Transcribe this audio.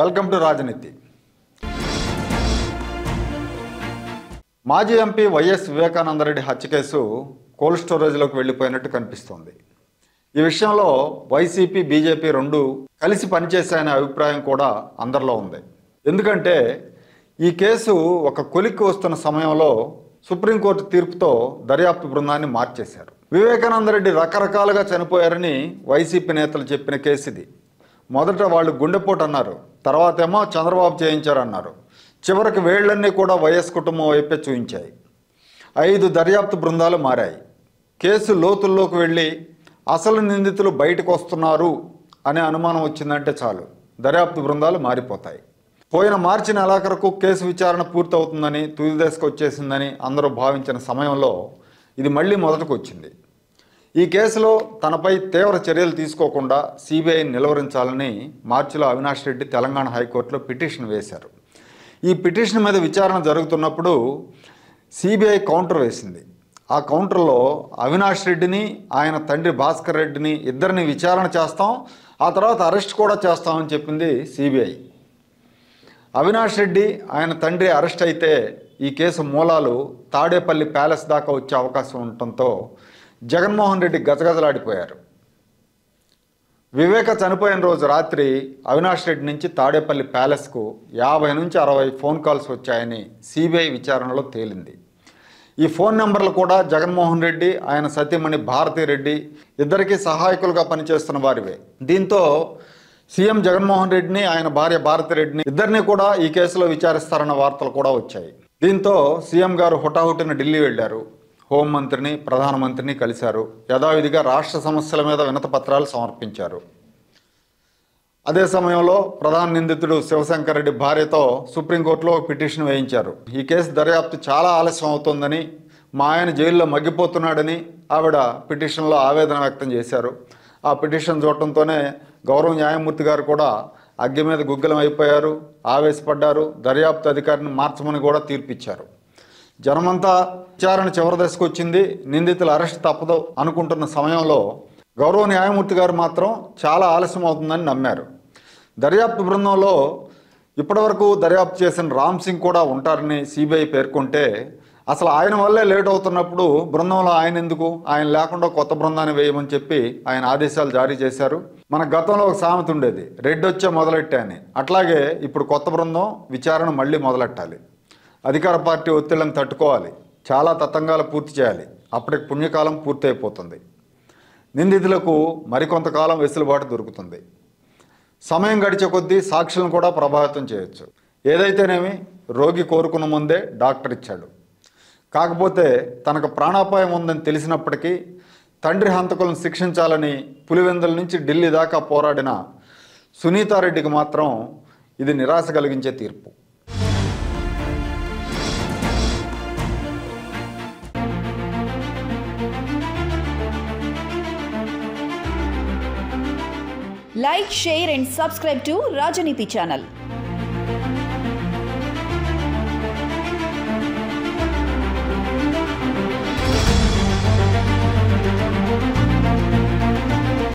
Welcome to రాజనీతి. మాజీ MP YS Vivekananda Reddy హత్య కేసు కోల్డ్ స్టోరేజ్లోకి వెళ్ళిపోయినట్టు కనిపిస్తోంది. ఈ విషయంలో వైసీపీ బీజేపీ రెండు కలిసి పనిచేశాయనే అభిప్రాయం కూడా అందరిలో ఉంది. ఎందుకంటే ఈ కేసు ఒక కొలిక్కి వస్తున్న సమయంలో సుప్రీంకోర్టు తీర్పుతో దర్యాప్తు బృందాన్ని మార్చేశారు. వివేకానందరెడ్డి రకరకాలుగా చనిపోయారని వైసీపీ నేతలు చెప్పిన కేసు ఇది మొదట వాళ్ళు గుండెపోటు అన్నారు. తర్వాత ఏమో చంద్రబాబు చేయించారన్నారు. చివరికి వేళ్ళన్నీ కూడా వైఎస్ కుటుంబం వైపే చూపించాయి ఐదు దర్యాప్తు బృందాలు మారాయి. కేసు లోతుల్లోకి వెళ్ళి అసలు నిందితులు బయటకు వస్తున్నారు అనే అనుమానం వచ్చిందంటే చాలు. దర్యాప్తు బృందాలు మారిపోతాయి. పోయిన మార్చి నెలాఖరుకు కేసు విచారణ పూర్తవుతుందని తుది దశకు వచ్చేసిందని అందరూ భావించిన సమయంలో ఇది మళ్ళీ మొదటకు వచ్చింది ఈ కేసులో తనపై తీవ్ర చర్యలు తీసుకోకుండా సిబిఐ నిలువరించాలని మార్చిలో అవినాష్ రెడ్డి తెలంగాణ హైకోర్టులో పిటిషన్ వేశారు. ఈ పిటిషన్ మీద విచారణ జరుగుతున్నప్పుడు సిబిఐ కౌంటర్ వేసింది. ఆ కౌంటర్లో అవినాష్ రెడ్డిని ఆయన తండ్రి భాస్కర్ రెడ్డిని ఇద్దరిని విచారణ చేస్తాం ఆ తర్వాత అరెస్ట్ కూడా చేస్తామని చెప్పింది సిబిఐ. అవినాష్ రెడ్డి ఆయన తండ్రి అరెస్ట్ అయితే ఈ కేసు మూలాలు తాడేపల్లి ప్యాలెస్ దాకా వచ్చే అవకాశం ఉండటంతో జగన్మోహన్ రెడ్డి గజగజలాడిపోయారు. వివేక చనిపోయిన రోజు రాత్రి అవినాష్ రెడ్డి నుంచి తాడేపల్లి ప్యాలెస్కు యాభై నుంచి అరవై ఫోన్ కాల్స్ వచ్చాయని సిబిఐ విచారణలో తేలింది. ఈ ఫోన్ నెంబర్లు కూడా జగన్మోహన్ రెడ్డి ఆయన సతీమణి భారతీ రెడ్డి ఇద్దరికీ సహాయకులుగా పనిచేస్తున్న వారివే. దీంతో సీఎం జగన్మోహన్ రెడ్డిని ఆయన భార్య భారతి రెడ్డిని ఇద్దరిని కూడా ఈ కేసులో విచారిస్తారన్న వార్తలు కూడా వచ్చాయి. దీంతో సీఎం గారు హుటాహుటిన ఢిల్లీ వెళ్ళారు హోంమంత్రిని ప్రధానమంత్రిని కలిశారు. యథావిధిగా రాష్ట్ర సమస్యల మీద వినత పత్రాలు సమర్పించారు. అదే సమయంలో ప్రధాన నిందితుడు శివశంకర్ రెడ్డి భార్యతో సుప్రీంకోర్టులో ఒక పిటిషన్ వేయించారు. ఈ కేసు దర్యాప్తు చాలా ఆలస్యం అవుతోందని మా ఆయన జైల్లో మగ్గిపోతున్నాడని ఆవిడ పిటిషన్లో ఆవేదన వ్యక్తం చేశారు. ఆ పిటిషన్ చూడటంతోనే గౌరవ న్యాయమూర్తి గారు కూడా అగ్గి మీద గుగ్గలం అయిపోయారు ఆవేశపడ్డారు దర్యాప్తు అధికారిని మార్చమని కూడా తీర్పిచ్చారు. జనమంతా విచారణ చివరి దశకు వచ్చింది. నిందితుల అరెస్ట్ తప్పదు అనుకుంటున్న సమయంలో గౌరవ న్యాయమూర్తి గారు మాత్రం చాలా ఆలస్యం అవుతుందని నమ్మారు. దర్యాప్తు బృందంలో ఇప్పటివరకు దర్యాప్తు చేసిన రామ్ సింగ్ కూడా ఉంటారని సిబిఐ పేర్కొంటే అసలు ఆయన వల్లే లేట్ అవుతున్నప్పుడు బృందంలో ఆయన ఎందుకు? ఆయన లేకుండా కొత్త బృందాన్ని వేయమని చెప్పి ఆయన ఆదేశాలు జారీ చేశారు. మన గతంలో ఒక సామెత ఉండేది రెడ్ వచ్చే మొదలెట్టే అని. అట్లాగే ఇప్పుడు కొత్త బృందం విచారణ మళ్ళీ మొదలెట్టాలి. అధికార పార్టీ ఒత్తిళ్ళను తట్టుకోవాలి. చాలా తతంగాలు పూర్తి చేయాలి. అప్పటికి పుణ్యకాలం పూర్తయిపోతుంది. నిందితులకు మరికొంతకాలం వెసులుబాటు దొరుకుతుంది. సమయం గడిచే కొద్దీ సాక్షులను కూడా ప్రభావితం చేయొచ్చు. ఏదైతేనేమి రోగి కోరుకున్న ముందే డాక్టర్ ఇచ్చాడు. కాకపోతే తనకు ప్రాణాపాయం ఉందని తెలిసినప్పటికీ తండ్రి హంతకులను శిక్షించాలని పులివెందుల నుంచి ఢిల్లీ దాకా పోరాడిన సునీతారెడ్డికి మాత్రం ఇది నిరాశ కలిగించే తీర్పు. लाइक् शेर सब्सक्राइब टू राजनीति ानल